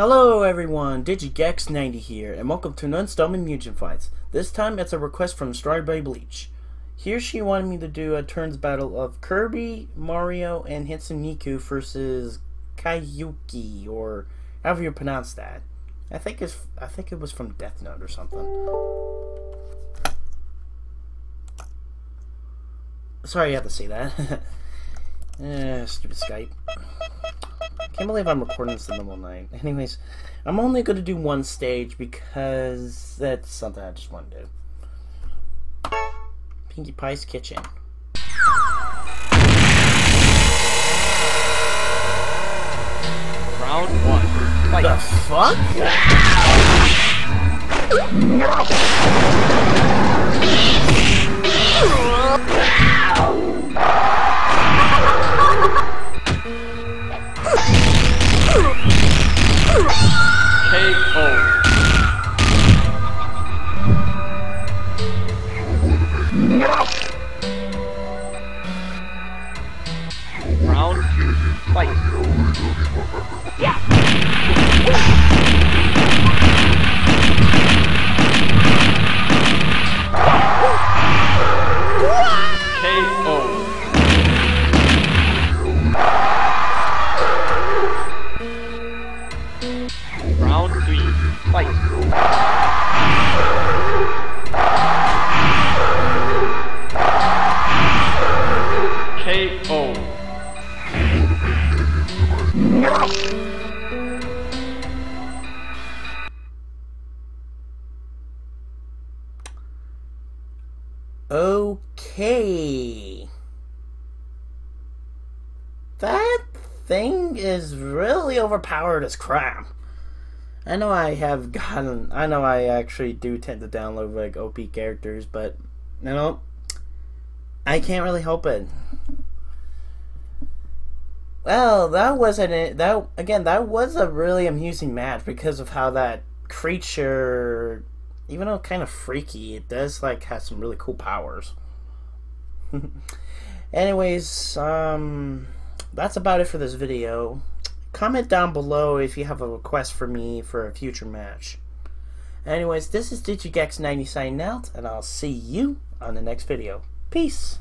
Hello everyone, Digigex90 here, and welcome to Non-Stillman Mugen Fights. This time it's a request from Strawberry Bleach. Here she wanted me to do a turns battle of Kirby, Mario, and Hatsune Miku versus Kaiyuki, or however you pronounce that. I think it's I think it was from Death Note or something. Sorry you have to say that. eh, stupid Skype. Can't believe I'm recording this in the middle of the night. Anyways, I'm only going to do one stage because that's something I just want to do. Pinkie Pie's Kitchen. Round one. Fight. The fuck? KO. Round KO. Okay. That thing is really overpowered as crap. I know I have gotten. I know I actually do tend to download like OP characters, but you know, I can't really help it. Well, that wasn't it. that again. That was a really amusing match because of how that creature, even though kind of freaky, it does like have some really cool powers. Anyways, um, that's about it for this video. Comment down below if you have a request for me for a future match. Anyways, this is Digigex90 signing out, and I'll see you on the next video. Peace!